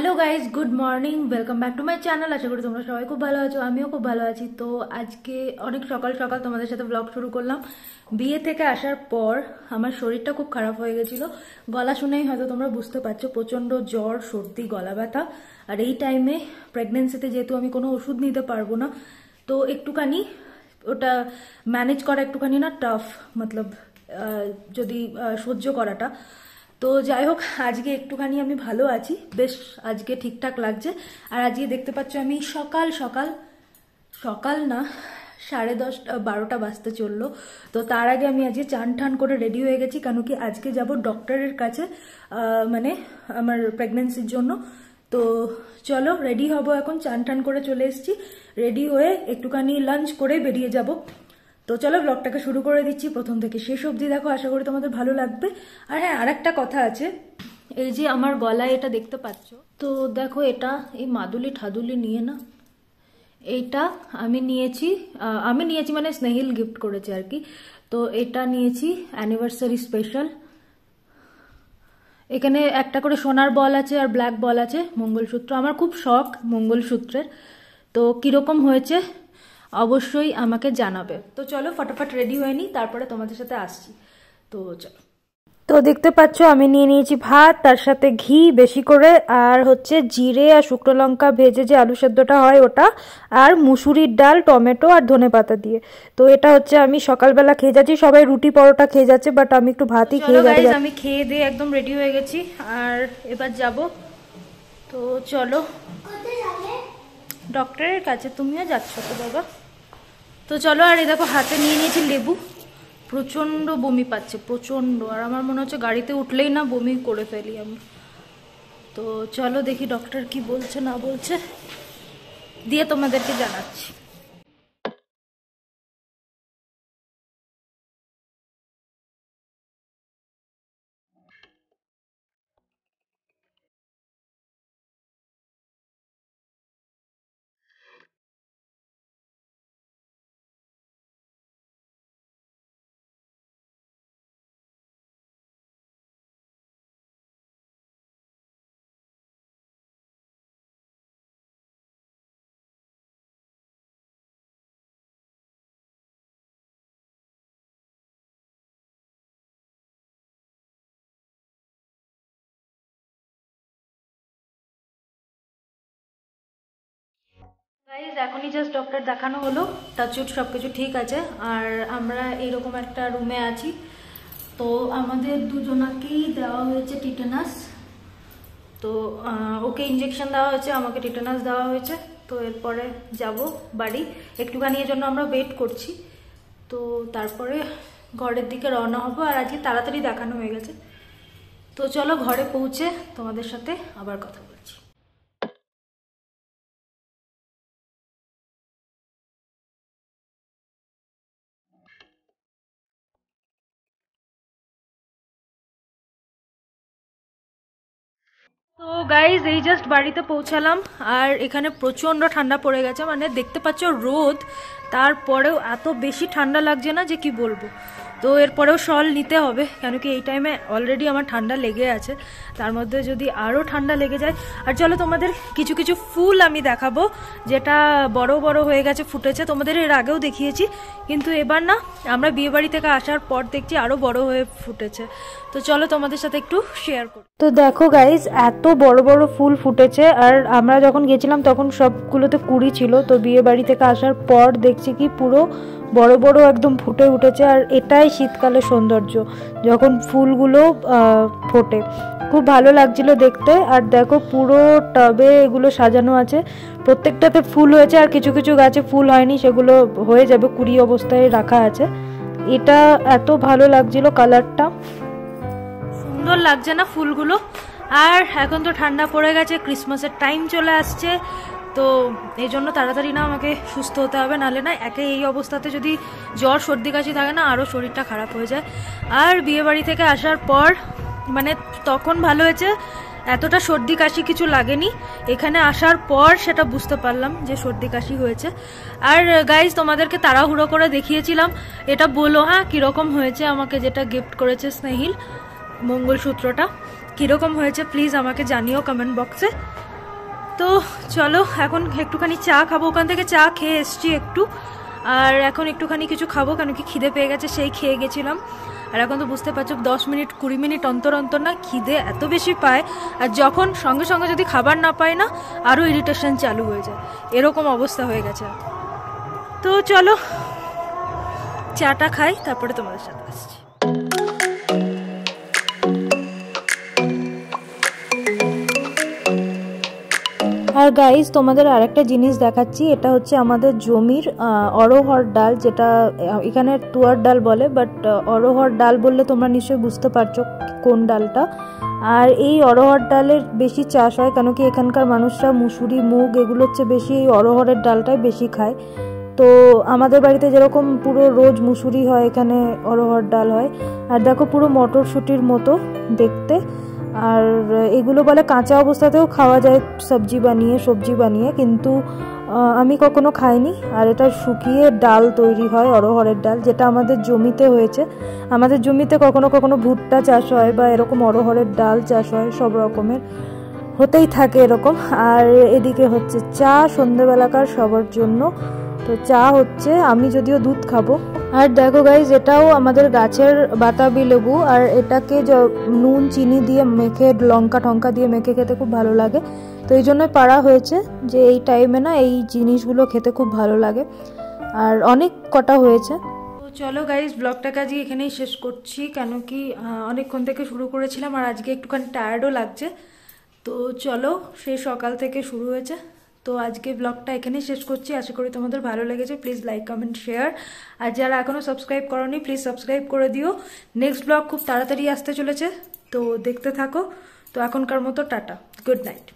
Hello guys good morning welcome back to my channel আশা করি তোমরা সবাই খুব ভালো আছো, আমিও খুব ভালো আছি। তো আজকে অনেক সকাল সকাল তোমাদের সাথে ব্লগ শুরু করলাম। বিয়ে থেকে আসার পর আমার শরীরটা খুব খারাপ হয়ে গেছিল। গলা শুনেই হয়তো তোমরা বুঝতে পারছ, প্রচণ্ড জ্বর, সর্দি, গলা ব্যথা। আর এই টাইমে প্রেগনেন্সিতে যেহেতু আমি কোনো ওষুধ নিতে পারব না, তো একটুখানি ওটা ম্যানেজ করা একটুখানি না টাফ মতলব যদি সহ্য করাটা। তো যাই হোক, আজকে একটুখানি আমি ভালো আছি। বেশ, আজকে ঠিকঠাক লাগছে। আর আজকে দেখতে পাচ্ছ আমি সকাল সকাল সকাল না, সাড়ে দশটা, বারোটা বাজতে চলল। তো তার আগে আমি আজকে চান ঠান করে রেডি হয়ে গেছি, কেন কি আজকে যাব ডক্টরের কাছে মানে আমার প্রেগনেন্সির জন্য। তো চলো রেডি হব এখন, চান টান করে চলে এসেছি। রেডি হয়ে একটুখানি লাঞ্চ করে বেরিয়ে যাব। তো চলো ব্লগটাকে শুরু করে দিচ্ছি, প্রথম থেকে শেষ অবধি দেখো, আশা করি তোমাদের ভালো লাগবে। আর হ্যাঁ আরেকটা কথা আছে, এই যে আমার গলায় এটা দেখতে পাচ্ছ? তো দেখো এটা, এই মাদুলি ঠাদুলি নিয়ে না এইটা আমি নিয়েছি আমি নিয়েছি মানে স্নেহিল গিফট করেছে আর কি। তো এটা নিয়েছি অ্যানিভার্সারি স্পেশাল এখানে একটা করে সোনার বল আছে আর ব্ল্যাক বল আছে, মঙ্গলসূত্র। আমার খুব শখ মঙ্গলসূত্রের। তো কীরকম হয়েছে? অবশ্যই আমাকে জানাবে। তো চলো ফটাফট রেডি হয়ে নিই তারপরে তোমাদের সাথে আসছি। তো চলো। তো দেখতে পাচ্ছ আমি নিয়ে নিয়েছি ভাত তার সাথে ঘি বেশি করে আর হচ্ছে জিরে আর শুকনো লঙ্কা ভেজে যে আলু সেদ্ধটা হয় ওটা আর মুসুরির ডাল টমেটো আর ধনে পাতা দিয়ে। তো এটা হচ্ছে আমি সকালবেলা খেয়ে যাচ্ছি সবাই রুটি পরোটা খেয়ে যাচ্ছে বাট আমি একটু ভাতই খেয়ে যাচ্ছি। আমি খেয়ে দিয়ে একদম রেডি হয়ে গেছি আর এবার যাব। তো চলো। ডক্টরের কাছে তুমিও যাচ্ছ তো বাবা? তো চলো, আর এই দেখো, হাতে নিয়ে নিয়েছি লেবু। প্রচণ্ড বমি পাচ্ছে, প্রচণ্ড। আর আমার মনে হচ্ছে গাড়িতে উঠলেই না বমি করে ফেলি আমি তো চলো দেখি ডক্টর কি বলছে, না বলছে। দিয়ে তোমাদেরকে জানাচ্ছি। গাইজ এখনই জাস্ট ডক্টর দেখানো হলো। টাচুট সব কিছু ঠিক আছে। আর আমরা এরকম একটা রুমে আছি। তো আমাদের দুজনাকেই দেওয়া হয়েছে টিটেনাস তো ওকে ইঞ্জেকশন দেওয়া হয়েছে, আমাকে টিটেনাস দেওয়া হয়েছে। তো এরপরে যাব বাড়ি। একটুখানি এর জন্য আমরা ওয়েট করছি। তো তারপরে ঘরের দিকে রওনা হব। আর আজকে তাড়াতাড়ি দেখানো হয়ে গেছে। তো চলো ঘরে পৌঁছে তোমাদের সাথে আবার কথা বলছি। গাইজ এই জাস্ট বাড়িতে পৌঁছালাম, আর এখানে প্রচণ্ড ঠান্ডা পড়ে গেছে মানে দেখতে পাচ্ছ রোদ তারপরেও এত বেশি ঠান্ডা লাগছে না যে কি বলব। তো এরপরেও শল নিতে হবে, কেন কি এই টাইমে অলরেডি আমার ঠান্ডা লেগে আছে। তার মধ্যে যদি আরও ঠান্ডা লেগে যায়, আর চলো তোমাদের কিছু কিছু ফুল আমি দেখাবো, যেটা বড় বড় হয়ে গেছে, ফুটেছে। তোমাদের এর আগেও দেখিয়েছি, কিন্তু এবার না, আমরা বিয়েবাড়ি থেকে আসার পর দেখছি আরও বড় হয়ে ফুটেছে। তো চলো তোমাদের সাথে একটু শেয়ার করি। তো দেখো গাইজ এত বড় বড় ফুল ফুটেছে, আর আমরা যখন গেছিলাম, তখন সবগুলোতে কুড়ি ছিল। তো বিয়ে বাড়ি থেকে আসার পর দেখছি কি পুরো বড় বড় একদম ফুটে উঠেছে আর এটাই শীতকালের সৌন্দর্য, যখন ফুলগুলো ফোটে। খুব ভালো লাগছিল দেখতে আর দেখো পুরো টবে এগুলো সাজানো আছে। প্রত্যেকটাতে ফুল হয়েছে আর কিছু কিছু গাছে ফুল হয়নি, সেগুলো হয়ে যাবে, কুড়ি অবস্থায় রাখা আছে। এটা এত ভালো লাগছিল কালারটা। সুন্দর লাগছে না ফুলগুলো? আর এখন তো ঠান্ডা পড়ে গেছে, ক্রিসমাসের টাইম চলে আসছে। তো এই জন্য তাড়াতাড়ি না আমাকে সুস্থ হতে হবে, নাহলে না একে এই অবস্থাতে যদি জ্বর, সর্দি কাশি থাকে না আরও শরীরটা খারাপ হয়ে যায়। আর বিয়েবাড়ি থেকে আসার পর মানে তখন ভালো হয়েছে, এতটা সর্দি কাশি কিছু লাগেনি। এখানে আসার পর সেটা বুঝতে পারলাম যে সর্দি কাশি হয়েছে। আর গাইজ তোমাদেরকে তাড়াহুড়ো করে দেখিয়েছিলাম, এটা বলো হ্যাঁ কীরকম হয়েছে আমাকে যেটা গিফট করেছে স্নেহিল মঙ্গলসূত্রটা? কীরকম হয়েছে প্লিজ আমাকে জানিও কমেন্ট বক্সে তো চলো, এখন একটুখানি চা খাব। ওখান থেকে চা খেয়ে এসছি একটু। আর এখন একটুখানি কিছু খাব কেন কি খিদে পেয়ে গেছে, সেই খেয়ে গেছিলাম। আর এখন তো বুঝতে পারছ, দশ মিনিট, কুড়ি মিনিট অন্তর অন্তর না খিদে এত বেশি পায়। আর যখন সঙ্গে সঙ্গে যদি খাবার না পায় না আরও ইরিটেশন চালু হয়ে যায়। এরকম অবস্থা হয়ে গেছে। তো চলো, চাটা খাই, তারপরে তোমাদের সাথে আসছি। আর গাইজ তোমাদের আরেকটা জিনিস দেখাচ্ছি, এটা হচ্ছে আমাদের জমির অরোহর ডাল, যেটা এখানে তুয়ার ডাল বলে বাট অরোহর ডাল বললে তোমরা নিশ্চয়ই বুঝতে পারছ কোন ডালটা। আর এই অরহর ডালের বেশি চাষ হয়, কেন কি এখানকার মানুষরা মুসুরি, মুগ, এগুলো হচ্ছে বেশি এই অরহরের ডালটাই বেশি খায়। তো আমাদের বাড়িতে যেরকম পুরো রোজ মুসুরি হয়, এখানে অরহর ডাল হয়। আর দেখো পুরো মটরশুঁটির মতো দেখতে। আর এগুলো বলে কাঁচা অবস্থাতেও খাওয়া যায় সবজি বানিয়ে সবজি বানিয়ে, কিন্তু আমি কখনো খাইনি। আর এটা শুকিয়ে ডাল তৈরি হয় অরহরের ডাল, যেটা আমাদের জমিতে হয়েছে। আমাদের জমিতে কখনো কখনো ভুট্টা চাষ হয় বা এরকম অরহরের ডাল চাষ হয়, সব রকমের। হতেই থাকে এরকম। আর এদিকে হচ্ছে চা সন্ধেবেলাকার সবার জন্য। তো চা হচ্ছে, আমি যদিও দুধ খাব আর দেখো গাইজ এটাও আমাদের গাছের বাতাবি লেবু, আর এটাকে নুন, চিনি দিয়ে মেখে, লঙ্কা টঙ্কা দিয়ে মেখে খেতে খুব ভালো লাগে। তো এই জন্যই পাড়া হয়েছে যে এই টাইমে না এই জিনিসগুলো খেতে খুব ভালো লাগে। আর অনেক কটা হয়েছে। তো চলো গাইজ ব্লগটাকে আজকে এখানেই শেষ করছি, কেন কি অনেকক্ষণ থেকে শুরু করেছিলাম, আর আজকে একটুখানি টায়ার্ডও লাগছে। তো চলো সেই সকাল থেকে শুরু হয়েছে। তো আজকে ব্লগটা এখানেই শেষ করছি। আশা করি তোমাদের ভালো লেগেছে। প্লিজ লাইক কমেন্ট শেয়ার আর যারা এখনও সাবস্ক্রাইব করনি প্লিজ সাবস্ক্রাইব করে দিও। নেক্সট ব্লগ খুব তাড়াতাড়ি আসতে চলেছে। তো দেখতে থাকো। তো এখনকার মতো টাটা। Good night